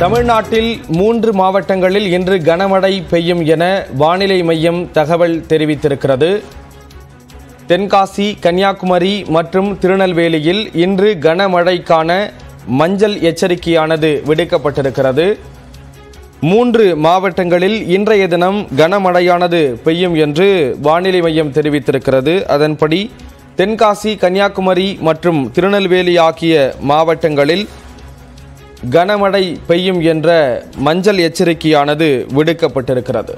தமிழ்நாட்டில் மூன்று மாவட்டங்களில் இன்று கனமழை பெய்யும் என வானிலை மையம் தகவல் தெரிவித்திருக்கிறது. தென்காசி கன்னியாகுமரி மற்றும் திருநெல்வேலியில் இன்று கனமழைக்கான மஞ்சள் எச்சரிக்கையானது விடுக்கப்பட்டிருக்கிறது. மூன்று மாவட்டங்களில் இன்றைய தினம் கனமழையானது பெய்யும் என்று வானிலை மையம் தெரிவித்திருக்கிறது. அதன்படி தென்காசி கன்னியாகுமரி மற்றும் திருநெல்வேலி ஆகிய மாவட்டங்களில் கனமழை பெய்யும் என்ற மஞ்சள் எச்சரிக்கையானது விடுக்கப்பட்டிருக்கிறது.